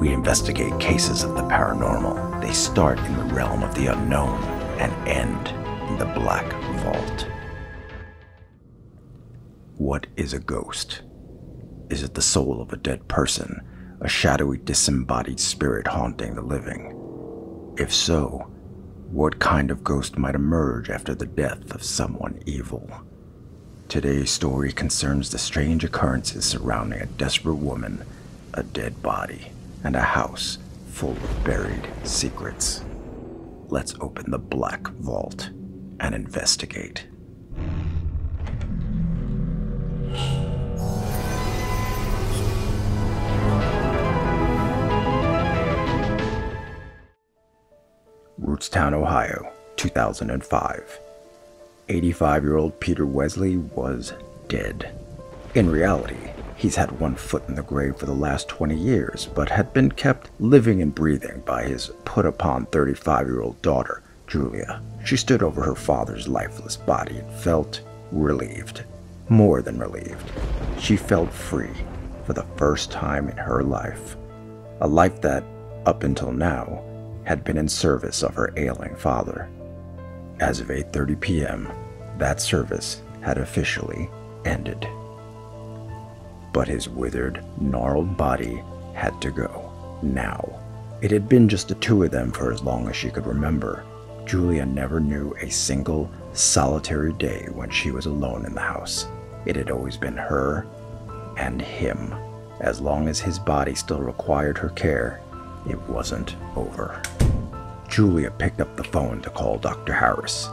We investigate cases of the paranormal. They start in the realm of the unknown and end in the Black Vault. What is a ghost? Is it the soul of a dead person, a shadowy disembodied spirit haunting the living? If so, what kind of ghost might emerge after the death of someone evil? Today's story concerns the strange occurrences surrounding a desperate woman, a dead body, and a house full of buried secrets. Let's open the Black Vault and investigate. Rootstown, Ohio, 2005. 85 year old Peter Wesley was dead. In reality, he's had one foot in the grave for the last 20 years, but had been kept living and breathing by his put upon 35 year old daughter, Julia. She stood over her father's lifeless body and felt relieved. More than relieved. She felt free for the first time in her life. A life that, up until now, had been in service of her ailing father. As of 8:30 p.m., that service had officially ended. But his withered, gnarled body had to go now. It had been just the two of them for as long as she could remember. Julia never knew a single solitary day when she was alone in the house. It had always been her and him. As long as his body still required her care, it wasn't over. Julia picked up the phone to call Dr. Harris.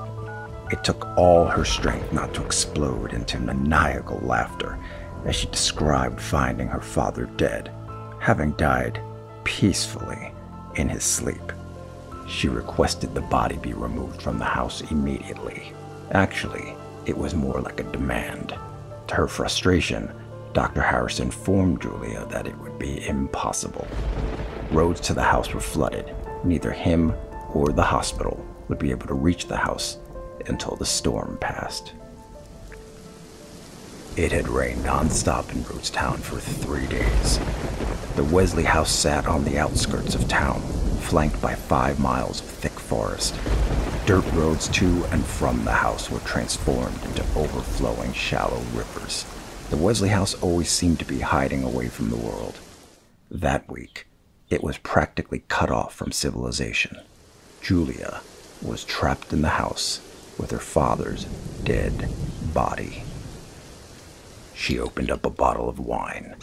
It took all her strength not to explode into maniacal laughter as she described finding her father dead, having died peacefully in his sleep. She requested the body be removed from the house immediately. Actually, it was more like a demand. To her frustration, Dr. Harris informed Julia that it would be impossible. Roads to the house were flooded. Neither him or the hospital would be able to reach the house until the storm passed. It had rained nonstop in Rootstown for three days. The Wesley house sat on the outskirts of town, flanked by five miles of thick forest. Dirt roads to and from the house were transformed into overflowing shallow rivers. The Wesley house always seemed to be hiding away from the world. That week, it was practically cut off from civilization. Julia was trapped in the house with her father's dead body. She opened up a bottle of wine,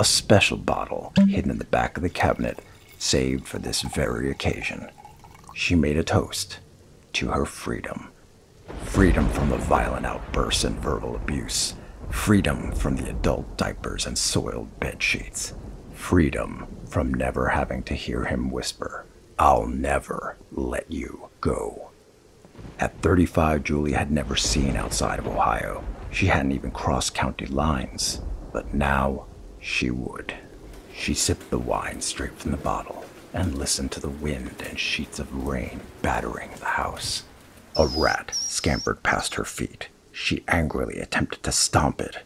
a special bottle hidden in the back of the cabinet, saved for this very occasion. She made a toast to her freedom. Freedom from the violent outbursts and verbal abuse. Freedom from the adult diapers and soiled bed sheets. Freedom from never having to hear him whisper, I'll never let you go. At 35, Julia had never seen outside of Ohio. She hadn't even crossed county lines, but now she would. She sipped the wine straight from the bottle and listened to the wind and sheets of rain battering the house. A rat scampered past her feet. She angrily attempted to stomp it.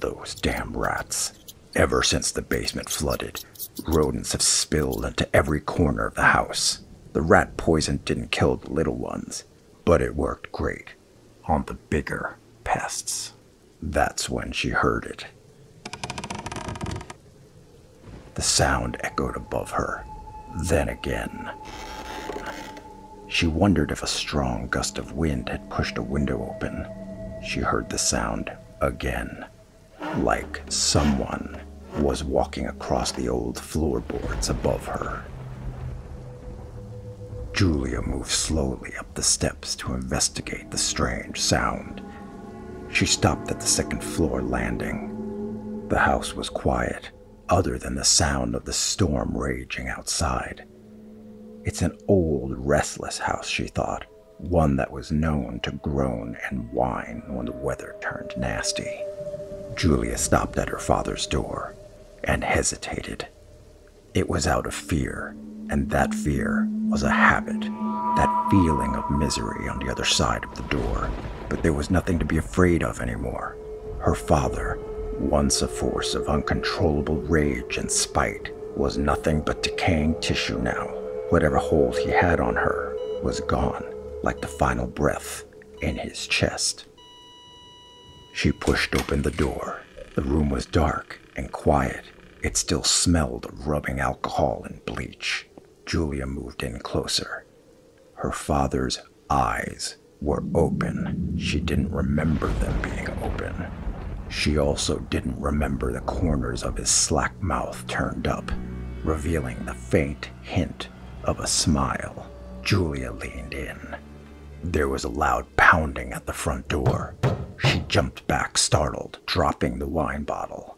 Those damn rats. Ever since the basement flooded, rodents have spilled into every corner of the house. The rat poison didn't kill the little ones, but it worked great on the bigger pests. That's when she heard it. The sound echoed above her, then again. She wondered if a strong gust of wind had pushed a window open. She heard the sound again, like someone was walking across the old floorboards above her. Julia moved slowly up the steps to investigate the strange sound. She stopped at the second floor landing. The house was quiet, other than the sound of the storm raging outside. It's an old, restless house, she thought, one that was known to groan and whine when the weather turned nasty. Julia stopped at her father's door and hesitated. It was out of fear, and that fear was a habit, that feeling of misery on the other side of the door but there was nothing to be afraid of anymore. Her father, once a force of uncontrollable rage and spite, was nothing but decaying tissue now. Whatever hold he had on her was gone, like the final breath in his chest. She pushed open the door. The room was dark and quiet. It still smelled of rubbing alcohol and bleach. Julia moved in closer. Her father's eyes were open. She didn't remember them being open. She also didn't remember the corners of his slack mouth turned up, revealing the faint hint of a smile. Julia leaned in. There was a loud pounding at the front door. She jumped back, startled, dropping the wine bottle.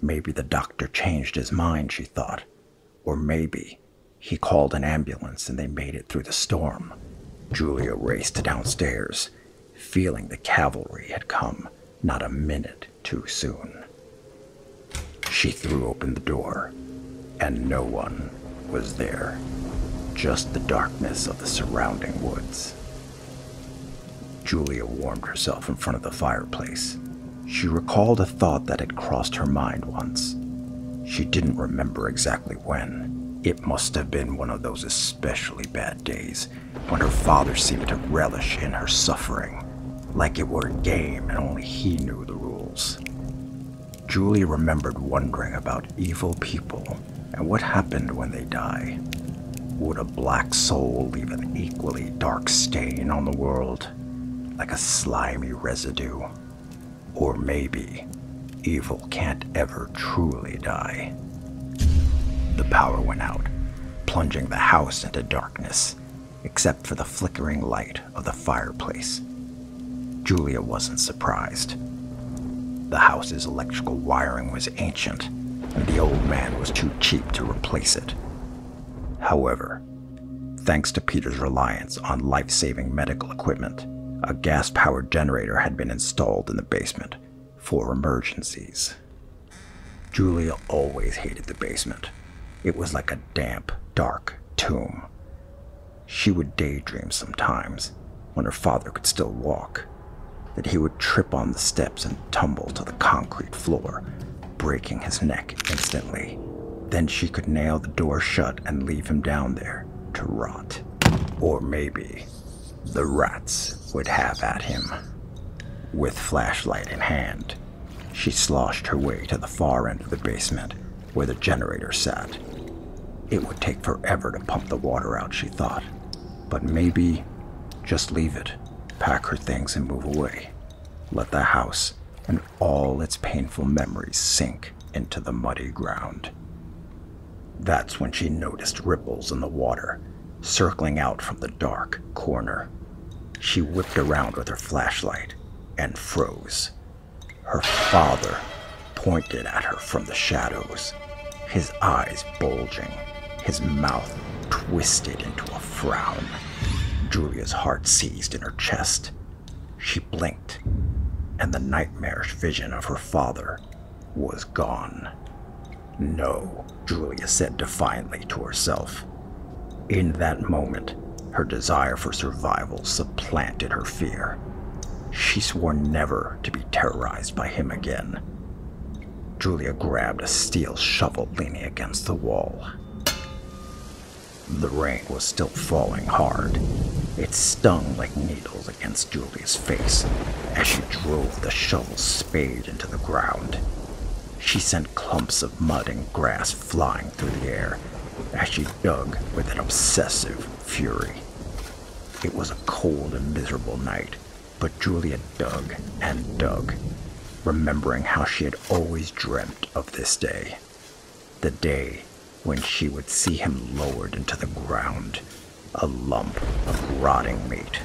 Maybe the doctor changed his mind, she thought. Or maybe he called an ambulance and they made it through the storm. Julia raced downstairs, feeling the cavalry had come not a minute too soon. She threw open the door, and no one was there, just the darkness of the surrounding woods. Julia warmed herself in front of the fireplace. She recalled a thought that had crossed her mind once. She didn't remember exactly when. It must have been one of those especially bad days when her father seemed to relish in her suffering like it were a game and only he knew the rules. Julie remembered wondering about evil people and what happened when they die. Would a black soul leave an equally dark stain on the world, like a slimy residue? Or maybe evil can't ever truly die. The power went out, plunging the house into darkness, except for the flickering light of the fireplace Julia wasn't surprised. The house's electrical wiring was ancient, and the old man was too cheap to replace it. However, thanks to Peter's reliance on life saving medical equipment, a gas powered generator had been installed in the basement for emergencies. Julia always hated the basement. It was like a damp, dark tomb. She would daydream sometimes when her father could still walk that he would trip on the steps and tumble to the concrete floor, breaking his neck instantly. Then she could nail the door shut and leave him down there to rot. Or maybe the rats would have at him. With flashlight in hand, she sloshed her way to the far end of the basement where the generator sat. It would take forever to pump the water out, she thought, but maybe just leave it pack her things and move away. Let the house and all its painful memories sink into the muddy ground. That's when she noticed ripples in the water, circling out from the dark corner. She whipped around with her flashlight and froze. Her father pointed at her from the shadows, his eyes bulging, his mouth twisted into a frown. Julia's heart seized in her chest. She blinked, and the nightmarish vision of her father was gone. No, Julia said defiantly to herself. In that moment, her desire for survival supplanted her fear. She swore never to be terrorized by him again. Julia grabbed a steel shovel leaning against the wall. The rain was still falling hard. It stung like needles against Julia's face as she drove the shovel spade into the ground. She sent clumps of mud and grass flying through the air as she dug with an obsessive fury. It was a cold and miserable night, but Julia dug and dug, remembering how she had always dreamt of this day. The day when she would see him lowered into the ground, a lump of rotting meat,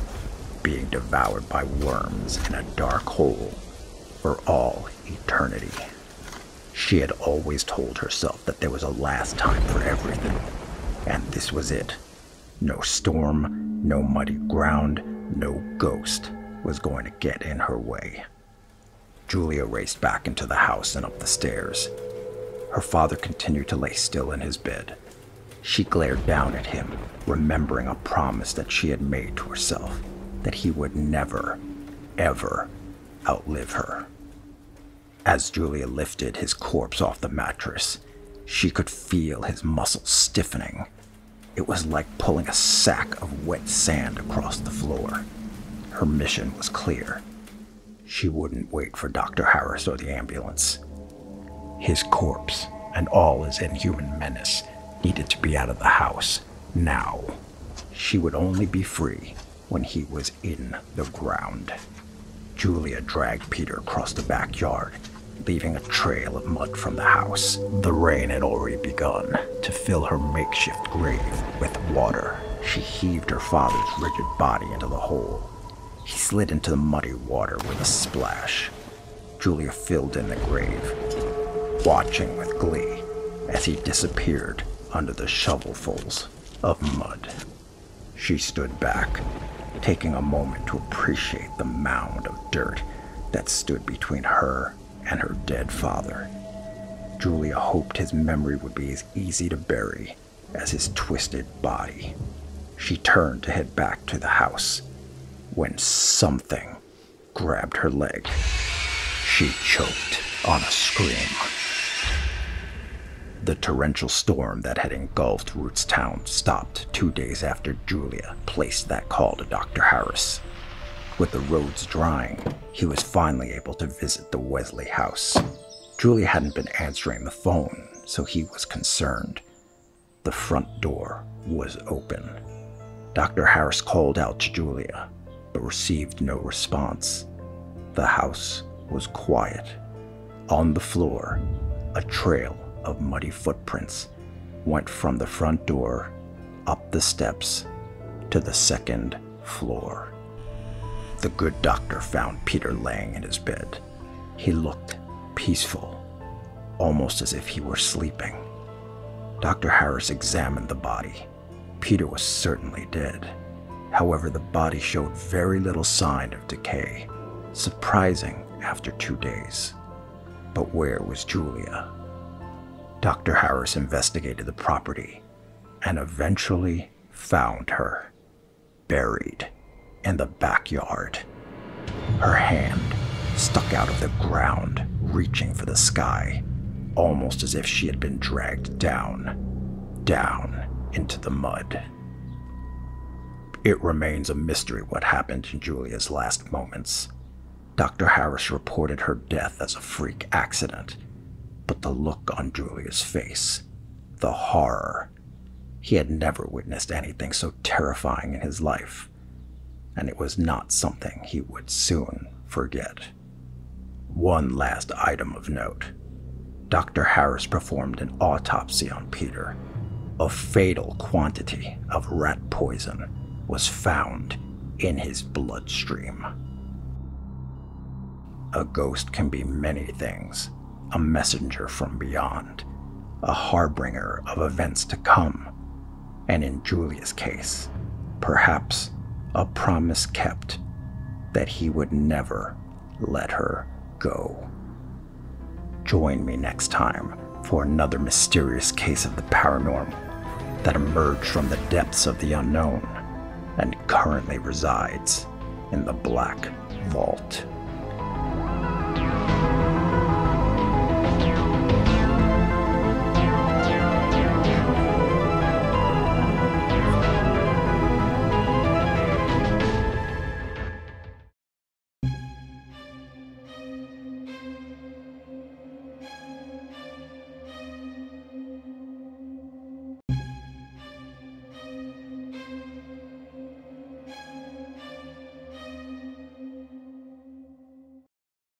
being devoured by worms in a dark hole for all eternity. She had always told herself that there was a last time for everything, and this was it. No storm, no muddy ground, no ghost was going to get in her way. Julia raced back into the house and up the stairs, her father continued to lay still in his bed. She glared down at him, remembering a promise that she had made to herself that he would never, ever outlive her. As Julia lifted his corpse off the mattress, She could feel his muscles stiffening. It was like pulling a sack of wet sand across the floor. Her mission was clear. She wouldn't wait for Dr. Harris or the ambulance. His corpse and all his inhuman menace needed to be out of the house now. She would only be free when he was in the ground. Julia dragged Peter across the backyard, leaving a trail of mud from the house. The rain had already begun to fill her makeshift grave with water. She heaved her father's rigid body into the hole. He slid into the muddy water with a splash. Julia filled in the grave, watching with glee as he disappeared under the shovelfuls of mud. She stood back, taking a moment to appreciate the mound of dirt that stood between her and her dead father. Julia hoped his memory would be as easy to bury as his twisted body. She turned to head back to the house when something grabbed her leg. She choked on a scream. The torrential storm that had engulfed Rootstown stopped two days after Julia placed that call to Dr. Harris. With the roads drying, he was finally able to visit the Wesley house. Julia hadn't been answering the phone, so he was concerned. The front door was open. Dr. Harris called out to Julia, but received no response. The house was quiet. On the floor, a trail of muddy footprints went from the front door up the steps to the second floor. The good doctor found Peter laying in his bed. He looked peaceful, almost as if he were sleeping. Dr. Harris examined the body. Peter was certainly dead. However, the body showed very little sign of decay, surprising after two days. But where was Julia? Dr. Harris investigated the property and eventually found her buried in the backyard. Her hand stuck out of the ground, reaching for the sky, almost as if she had been dragged down, down into the mud. It remains a mystery what happened in Julia's last moments. Dr. Harris reported her death as a freak accident but the look on Julia's face, the horror. He had never witnessed anything so terrifying in his life, and it was not something he would soon forget. One last item of note Dr. Harris performed an autopsy on Peter. A fatal quantity of rat poison was found in his bloodstream. A ghost can be many things, a messenger from beyond, a harbinger of events to come, and in Julia's case, perhaps a promise kept that he would never let her go. Join me next time for another mysterious case of the paranormal that emerged from the depths of the unknown and currently resides in the Black Vault.